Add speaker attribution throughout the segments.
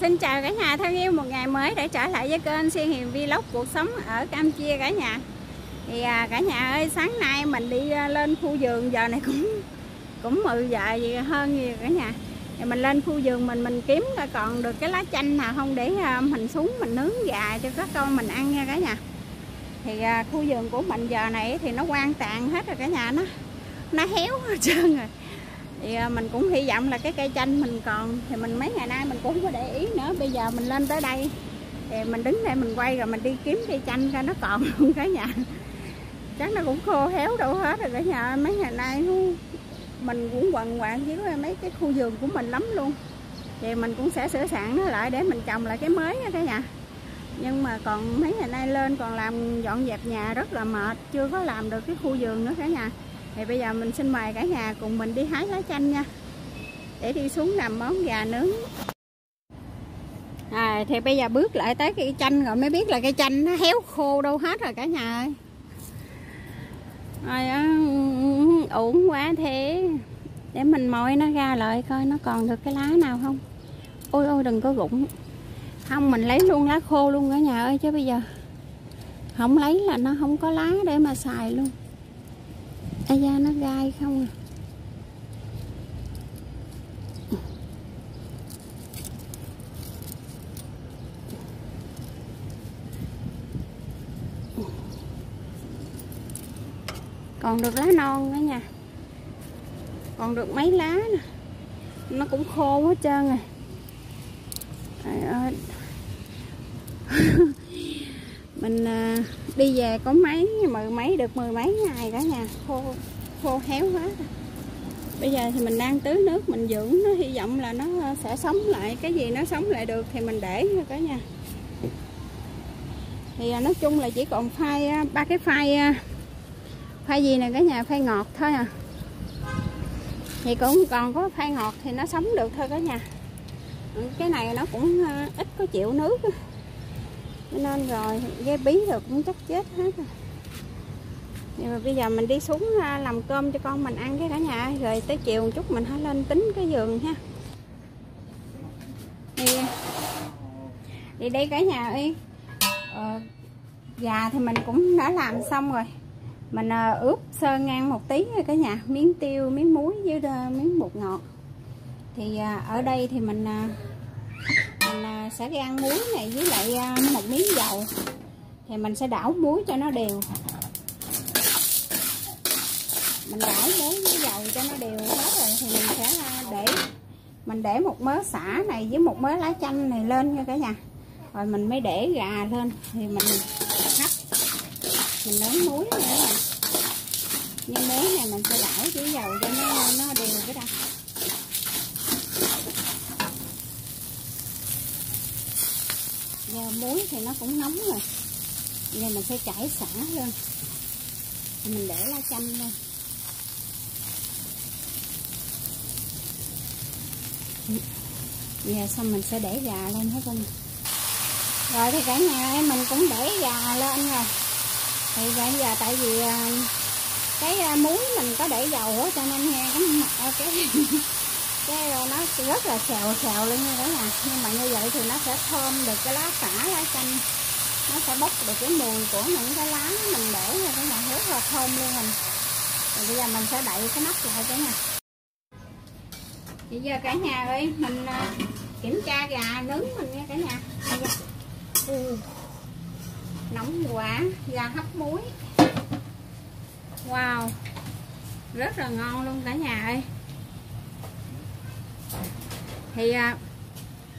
Speaker 1: Xin chào cả nhà thân yêu một ngày mới đã trở lại với kênh Xuyên Hiền Vlog cuộc sống ở Campuchia cả nhà. Thì à, cả nhà ơi sáng nay mình đi à, lên khu vườn giờ này cũng cũng 10 giờ gì hơn gì cả nhà. Thì mình lên khu vườn mình mình kiếm còn được cái lá chanh nào không để à, mình xuống mình nướng gà cho các con mình ăn nha cả nhà. Thì à, khu vườn của mình giờ này thì nó quan tàn hết rồi cả nhà nó nó héo hết trơn rồi thì à, mình cũng hy vọng là cái cây chanh mình còn thì mình mấy ngày nay mình cũng không có để ý nữa. Bây giờ mình lên tới đây thì mình đứng đây mình quay rồi mình đi kiếm cây chanh ra nó còn luôn cả nhà. Chắc nó cũng khô héo đâu hết rồi cả nhà mấy ngày nay mình cũng quằn quạng với mấy cái khu vườn của mình lắm luôn. Thì mình cũng sẽ sửa soạn nó lại để mình trồng lại cái mới nha cả nhà. Nhưng mà còn mấy ngày nay lên còn làm dọn dẹp nhà rất là mệt, chưa có làm được cái khu vườn nữa cả nhà thì bây giờ mình xin mời cả nhà cùng mình đi hái lá chanh nha. Để đi xuống làm món gà nướng. À, thì bây giờ bước lại tới cây chanh rồi mới biết là cây chanh nó héo khô đâu hết rồi cả nhà ơi. Rồi à, ổn quá thế. Để mình moi nó ra lại coi nó còn được cái lá nào không. Ôi ôi đừng có rụng. Không mình lấy luôn lá khô luôn cả nhà ơi chứ bây giờ không lấy là nó không có lá để mà xài luôn ai da nó gai không à? Còn được lá non nữa nha. Còn được mấy lá nè nó cũng khô hết trơn rồi Trời ơi. mình à, đi về có mấy, mười mấy, được mười mấy ngày cả nha khô khô héo quá. Bây giờ thì mình đang tưới nước, mình dưỡng, nó hy vọng là nó sẽ sống lại. Cái gì nó sống lại được thì mình để cả nhà. Thì à, nói chung là chỉ còn phai à, ba cái phai phai gì nè cả nhà? Phai ngọt thôi à. Thì cũng còn có phai ngọt thì nó sống được thôi cả nhà. Ừ, cái này nó cũng ít có chịu nước cho nên rồi dây bí rồi cũng chắc chết hết rồi. Nhưng mà bây giờ mình đi xuống à, làm cơm cho con mình ăn cái cả nhà rồi tới chiều một chút mình hãy lên tính cái giường ha. Đi à. đi đây cả nhà ơi. Ờ, gà thì mình cũng đã làm xong rồi. Mình à, ướp sơ ngang một tí rồi cả nhà. Miếng tiêu miếng muối với ờ, miếng bột ngọt. Thì ở đây thì mình mình à, sẽ ăn muối này với lại à, một miếng dầu. Thì mình sẽ đảo muối cho nó đều. Mình đảo muối với dầu cho nó đều hết rồi, thì mình sẽ à, để, mình để một mớ xả này với một mớ lá chanh này lên nha cả nhà. Rồi mình mới để gà lên, thì mình hấp. Mình nướng muối nữa. Nhưng muối này mình sẽ đảo với dầu cho nó nó đều cái đâu giờ muối thì nó cũng nóng rồi. Giờ mình sẽ chảy xả lên. Mình để lá chanh lên. Giờ xong mình sẽ để gà lên hết trơn rồi thì cả nhà em mình cũng để gà lên rồi. Thì bây giờ tại vì à, cái à, muối mình có để dầu á cho nên nghe cái mặt cái cái ờ, nó rất là xèo xèo lên như thế này nhưng mà như vậy thì nó sẽ thơm được cái lá xả lá chanh nó sẽ bốc được cái mùi của những cái lá mình để nha cả nhà, rất là thơm luôn mình. Rồi bây giờ mình sẽ đậy cái nắp lại cả nhà. Bây giờ cả nhà ơi, mình ờ, kiểm tra gà nướng mình nha cả nhà. Ừ. nóng quá, gà hấp muối. Wow, rất là ngon luôn cả nhà ơi thì à,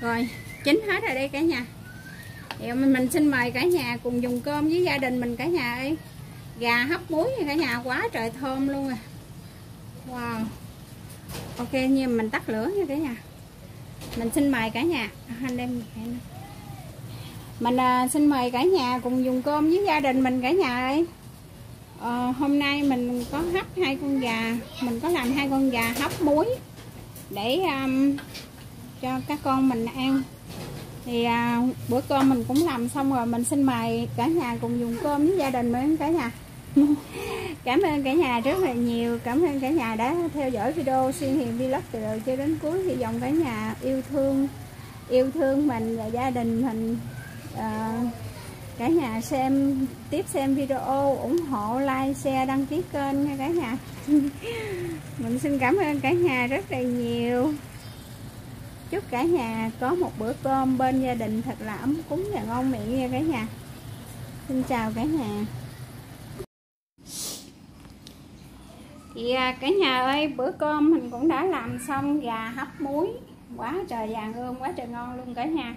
Speaker 1: rồi chín hết rồi đây cả nhà. Thì mình, mình xin mời cả nhà cùng dùng cơm với gia đình mình cả nhà ơi. Gà hấp muối nha cả nhà quá trời thơm luôn à. Wow. Ok nhưng mình tắt lửa nha cả nhà. Mình xin mời cả nhà. À, anh đem mình à, xin mời cả nhà cùng dùng cơm với gia đình mình cả nhà ơi. À, hôm nay mình có hấp hai con gà mình có làm hai con gà hấp muối để um, cho các con mình ăn. Thì à, bữa cơm mình cũng làm xong rồi mình xin mời cả nhà cùng dùng cơm với gia đình mình cả nhà. Cảm ơn cả nhà rất là nhiều cảm ơn cả nhà đã theo dõi video xuyên hiền vlog từ đầu cho đến cuối. Hy vọng cả nhà yêu thương yêu thương mình và gia đình mình à, cả nhà xem tiếp xem video ủng hộ like share đăng ký kênh nha cả nhà. Mình xin cảm ơn cả nhà rất là nhiều. Chúc cả nhà có một bữa cơm bên gia đình thật là ấm cúng và ngon miệng nha cả nhà. Xin chào cả nhà. Thì à, cả nhà ơi bữa cơm mình cũng đã làm xong gà hấp muối. Quá trời vàng ươm quá trời ngon luôn cả nhà.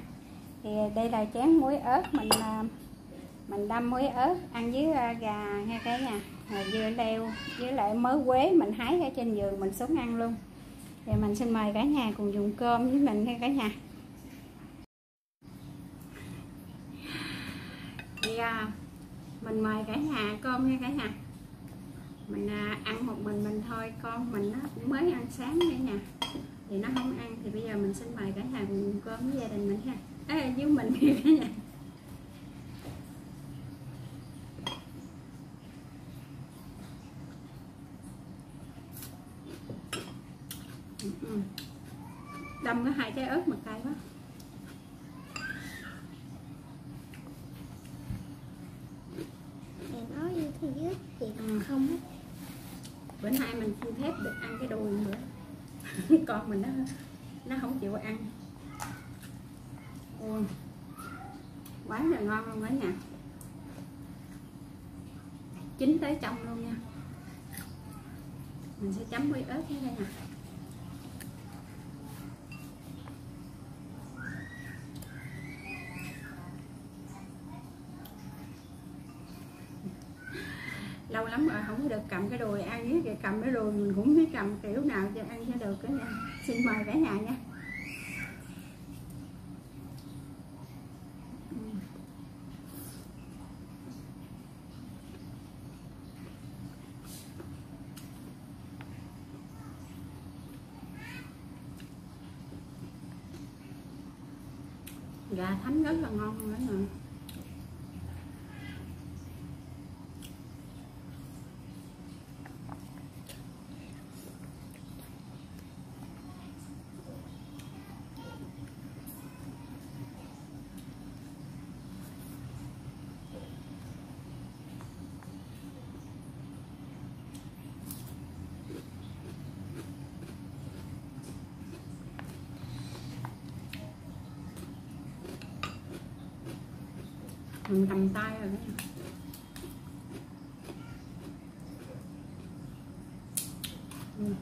Speaker 1: Thì đây là chén muối ớt mình à, mình đâm muối ớt ăn với ờ, gà nghe cả nhà rồi dưa leo với lại mớ quế mình hái ở trên vườn mình xuống ăn luôn. Thì mình xin mời cả nhà cùng dùng cơm với mình nghe cả nhà. Thì à, mình mời cả nhà cơm nghe cả nhà. Mình à, ăn một mình mình thôi con mình nó cũng mới ăn sáng cả nhà. Thì nó không ăn thì bây giờ mình xin mời cả nhà cùng dùng cơm với gia đình mình ha. À, với mình nghe cả nhà đâm có hai trái ớt mà cay quá.
Speaker 2: Nói như thế chứ chị
Speaker 1: Ừ.
Speaker 2: không
Speaker 1: bữa nay mình xin phép được ăn cái đùi nữa. Con mình nó nó không chịu ăn. Ôi, quá là ngon luôn đó nha. Chín tới trong luôn nha. Mình sẽ chấm với ớt nha cả nhà lắm rồi không có được cầm cái đùi ăn hết cái cầm cái đùi mình cũng biết cầm, kiểu nào cho ăn cho được cái nha xin mời cả nhà nha. Gà thánh rất là ngon nữa nè mình cầm tay rồi đó nha. Ừ.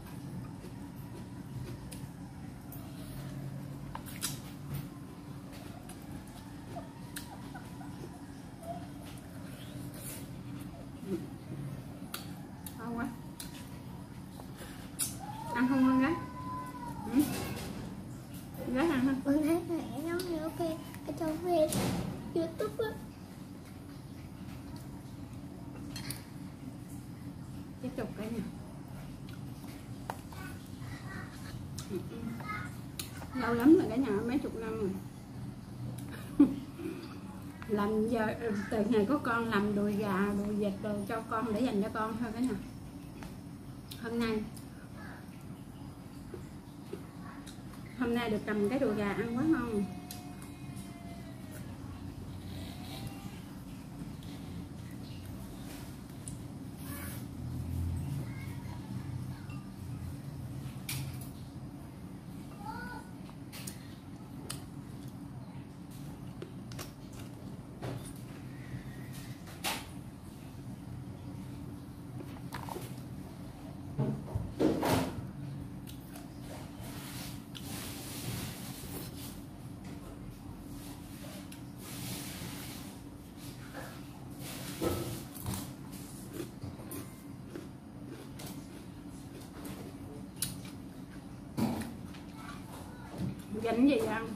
Speaker 1: Ừ. ngon quá ăn không ngon gái ừ. gái ăn không
Speaker 2: Con thấy mẹ nói như ok ở trong video youtube á
Speaker 1: tiếp tục cái này lâu lắm rồi cả nhà mấy chục năm rồi. Làm giờ ừ, từ ngày có con làm đùi gà đùi vịt, đồ cho con để dành cho con thôi cả nhà hôm nay. Hôm nay được cầm cái đùi gà ăn quá ngon. Gánh gì ăn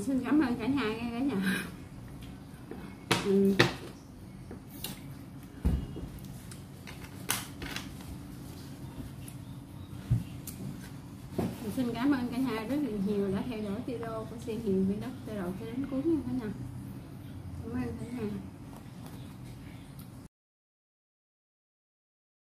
Speaker 1: Mình xin cảm ơn cả nhà, nghe cả nhà. Ừ. Mình xin cảm ơn cả nhà rất là nhiều đã theo dõi video của xe Hiền đất từ đầu cho đến cuối nha cả nhà. Cảm ơn cả nhà.